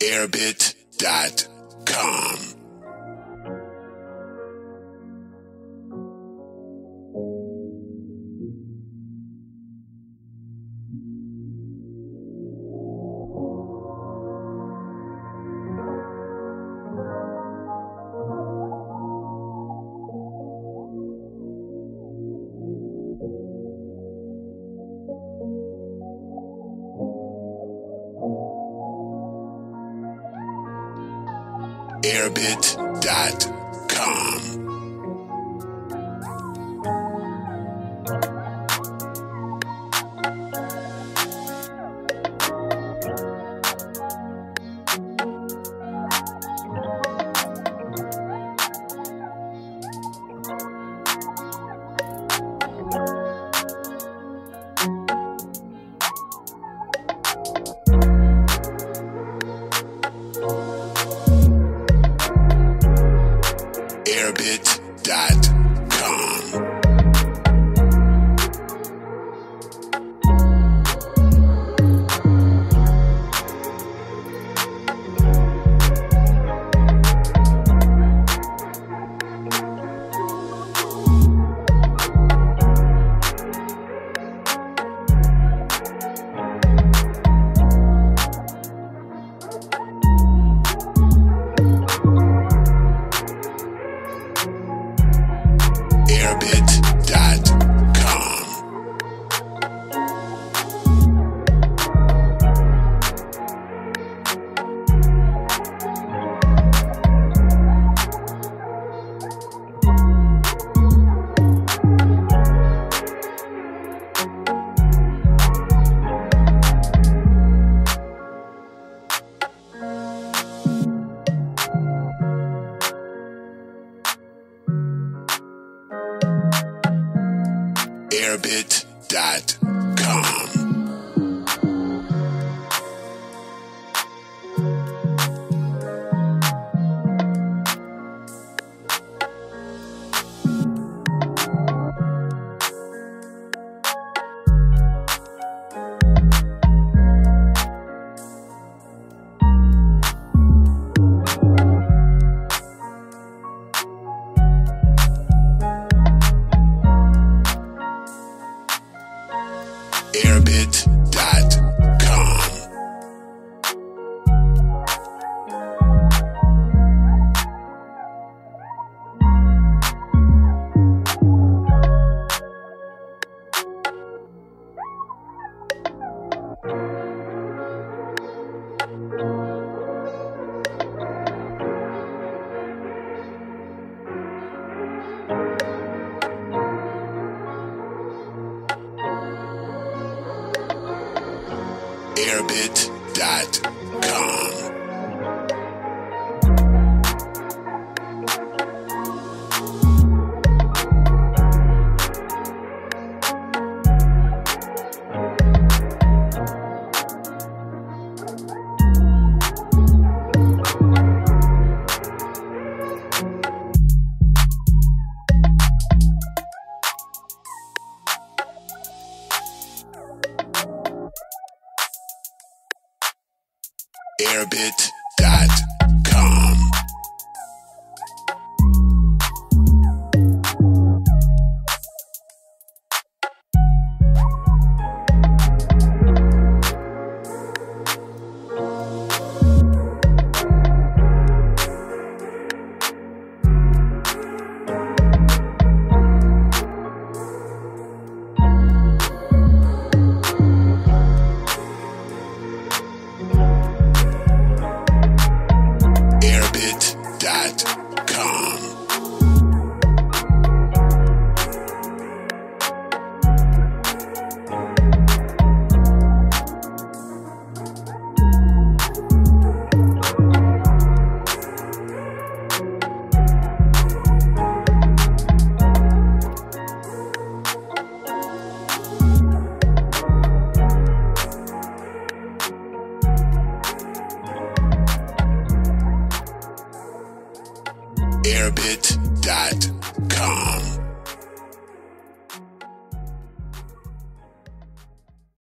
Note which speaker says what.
Speaker 1: airbit.com. airbit.com. airbit.com. orbit.com. it. airbit.com. airbit.com. airbit.com.